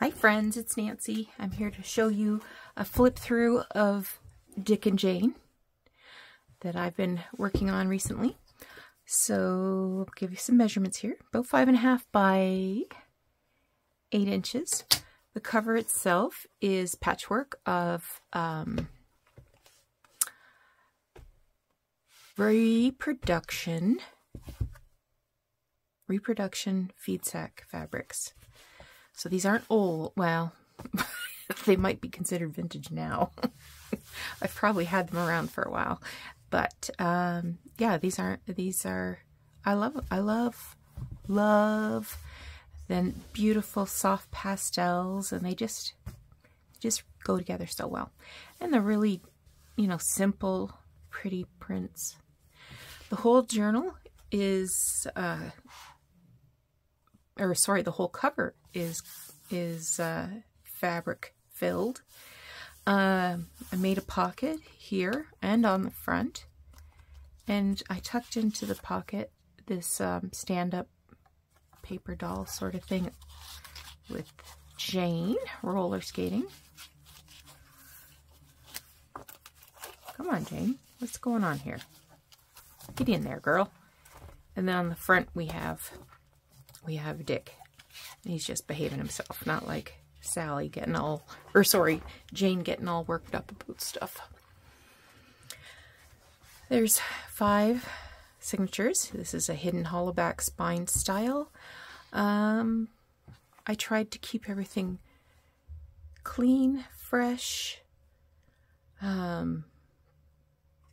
Hi friends, it's Nancy. I'm here to show you a flip through of Dick and Jane that I've been working on recently. So I'll give you some measurements here. About five and a half by eight inches. The cover itself is patchwork of um, reproduction reproduction feed sack fabrics. So these aren't old. Well, they might be considered vintage now. I've probably had them around for a while. But um, yeah, these aren't, these are, I love, I love, love then beautiful soft pastels and they just, just go together so well. And they're really, you know, simple, pretty prints. The whole journal is uh, or sorry, the whole cover is is uh, fabric filled. Uh, I made a pocket here and on the front, and I tucked into the pocket this um, stand-up paper doll sort of thing with Jane roller skating. Come on, Jane. What's going on here? Get in there, girl. And then on the front we have we have Dick. He's just behaving himself, not like Sally getting all, or sorry, Jane getting all worked up about stuff. There's five signatures. This is a hidden hollowback spine style. Um, I tried to keep everything clean, fresh, um,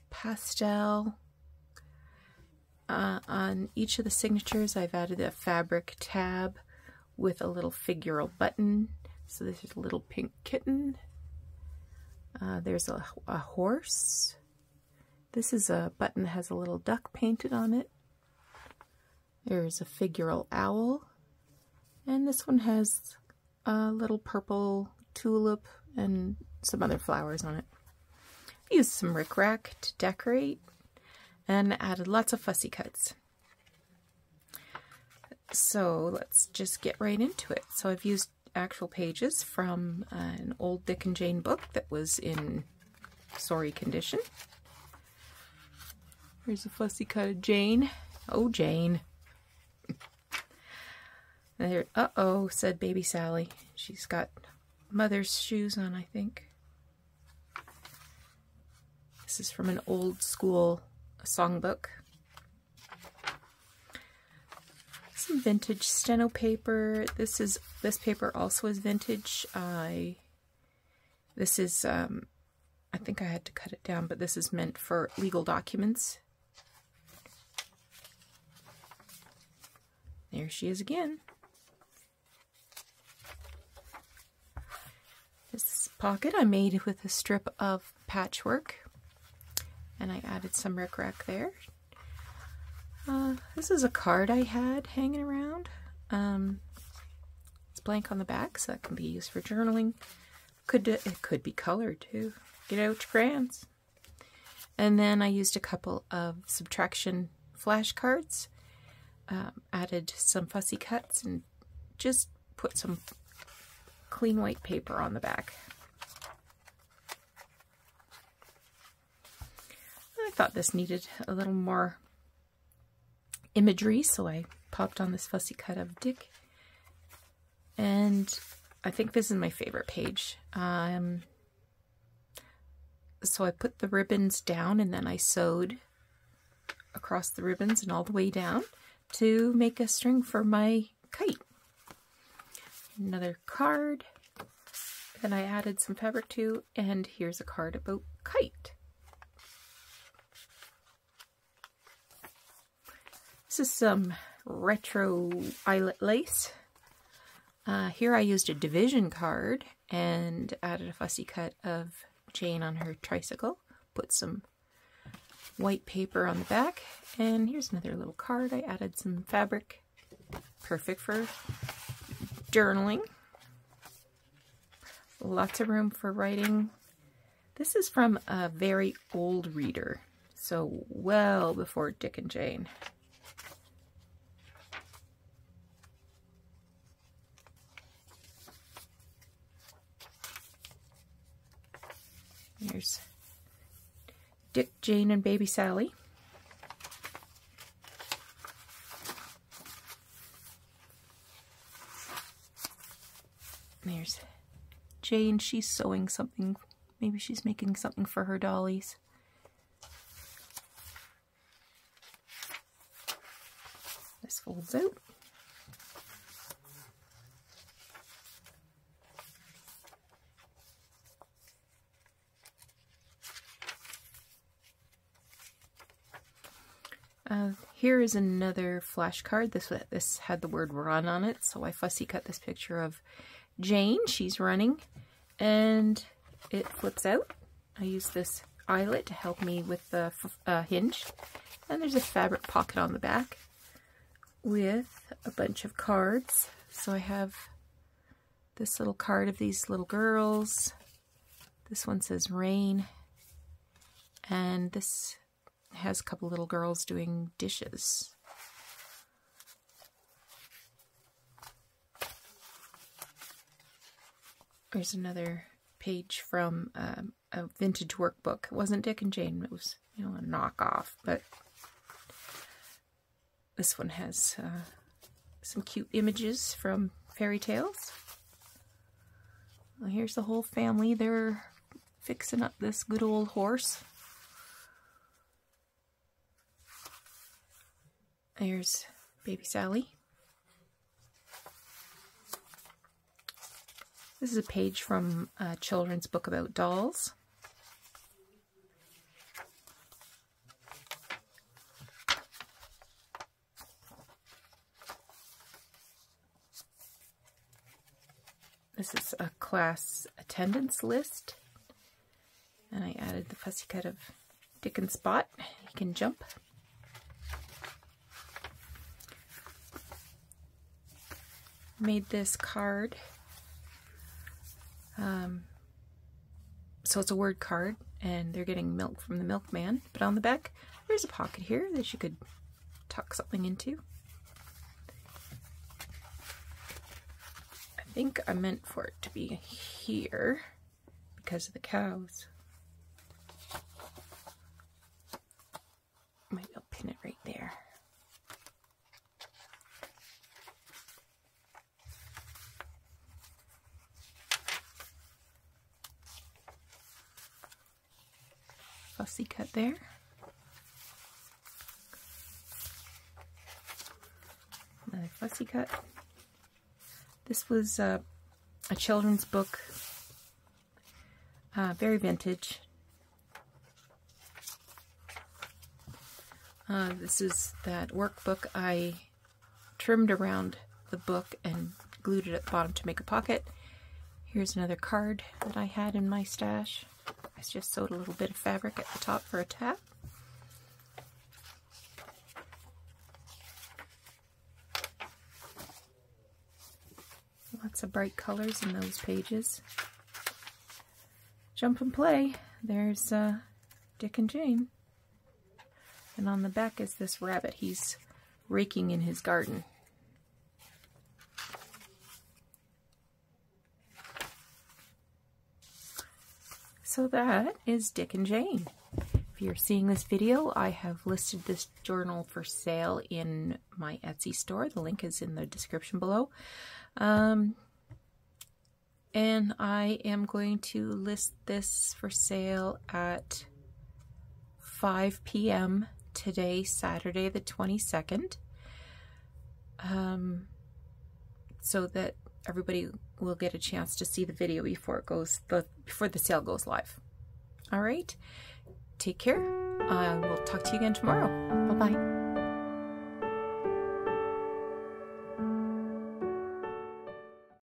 pastel, uh, on each of the signatures, I've added a fabric tab with a little figural button. So this is a little pink kitten. Uh, there's a, a horse. This is a button that has a little duck painted on it. There's a figural owl. And this one has a little purple tulip and some other flowers on it. Used some rickrack to decorate and added lots of fussy cuts. So let's just get right into it. So I've used actual pages from an old Dick and Jane book that was in sorry condition. Here's a fussy cut of Jane. Oh, Jane. uh-oh, said baby Sally. She's got mother's shoes on, I think. This is from an old school songbook. Some vintage steno paper. This is this paper also is vintage. I this is um, I think I had to cut it down, but this is meant for legal documents. There she is again. This pocket I made with a strip of patchwork and I added some rickrack there. Uh, this is a card I had hanging around. Um, it's blank on the back, so that can be used for journaling. Could It could be colored too. Get out your crayons. And then I used a couple of subtraction flashcards, um, added some fussy cuts, and just put some clean white paper on the back. Thought this needed a little more imagery, so I popped on this fussy cut of Dick. And I think this is my favorite page. Um, so I put the ribbons down and then I sewed across the ribbons and all the way down to make a string for my kite. Another card that I added some fabric to, and here's a card about kite. This is some retro eyelet lace. Uh, here I used a division card and added a fussy cut of Jane on her tricycle. Put some white paper on the back. And here's another little card. I added some fabric. Perfect for journaling. Lots of room for writing. This is from a very old reader. So well before Dick and Jane. There's Dick, Jane, and baby Sally. There's Jane. She's sewing something. Maybe she's making something for her dollies. This folds out. Uh, here is another flashcard. This this had the word run on it, so I fussy cut this picture of Jane. She's running, and it flips out. I use this eyelet to help me with the uh, hinge. And there's a fabric pocket on the back with a bunch of cards. So I have this little card of these little girls. This one says rain. And this has a couple little girls doing dishes. There's another page from um, a vintage workbook. It wasn't Dick and Jane. It was, you know, a knockoff. But this one has uh, some cute images from fairy tales. Well, here's the whole family. They're fixing up this good old horse. There's baby Sally. This is a page from a children's book about dolls. This is a class attendance list. And I added the fussy cut of Dick and Spot. He can jump. Made this card. Um, so it's a word card, and they're getting milk from the milkman. But on the back, there's a pocket here that you could tuck something into. I think I meant for it to be here because of the cows. Maybe I'll pin it right there. Fussy cut there. Another fussy cut. This was uh, a children's book, uh, very vintage. Uh, this is that workbook I trimmed around the book and glued it at the bottom to make a pocket. Here's another card that I had in my stash. I just sewed a little bit of fabric at the top for a tab. Lots of bright colors in those pages. Jump and play. There's uh, Dick and Jane. And on the back is this rabbit. He's raking in his garden. So that is Dick and Jane. If you're seeing this video, I have listed this journal for sale in my Etsy store. The link is in the description below. Um, and I am going to list this for sale at 5 p.m. today, Saturday the 22nd. Um, so that everybody will get a chance to see the video before it goes the before the sale goes live. All right. Take care. I will talk to you again tomorrow. Bye-bye.